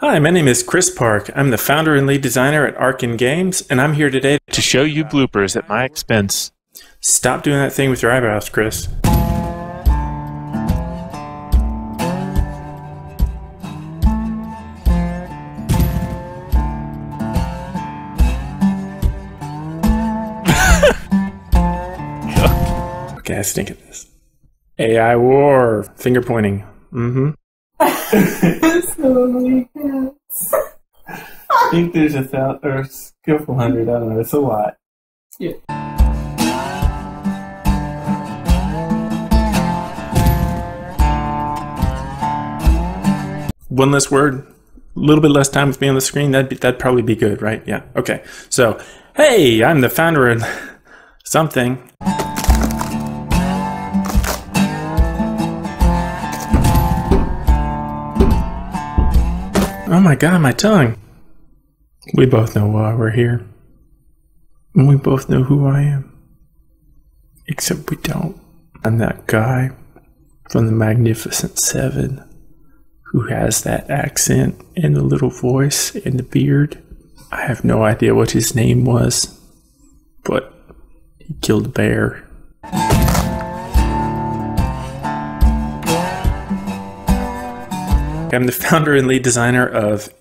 Hi, my name is Chris Park. I'm the founder and lead designer at Arcen Games, and I'm here today to show you bloopers at my expense. Stop doing that thing with your eyebrows, Chris. okay, I stink at this. AI war, finger pointing. Mm-hmm. I think there's a thousand or a couple hundred. I don't know. It's a lot. Yeah. One less word, a little bit less time with me on the screen. That'd be, that'd probably be good, right? Yeah. Okay. So, hey, I'm the founder of something. Oh my god, my tongue. We both know why we're here. And we both know who I am. Except we don't. I'm that guy from the Magnificent Seven who has that accent and the little voice and the beard. I have no idea what his name was, but he killed a bear. I'm the founder and lead designer of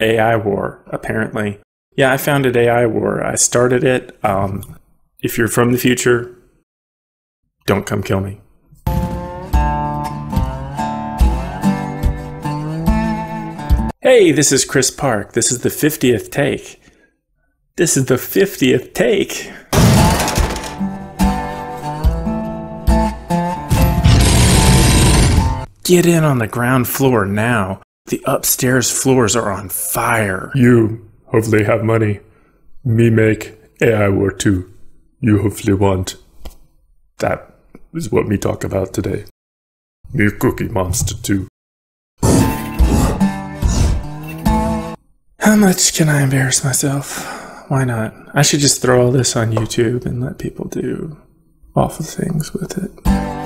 AI War, apparently. Yeah, I founded AI War. I started it. Um, if you're from the future, don't come kill me. Hey, this is Chris Park. This is the 50th take. This is the 50th take. Get in on the ground floor now. The upstairs floors are on fire. You hopefully have money. Me make AI War 2. You hopefully want. That is what we talk about today. Me Cookie Monster 2. How much can I embarrass myself? Why not? I should just throw all this on YouTube and let people do awful things with it.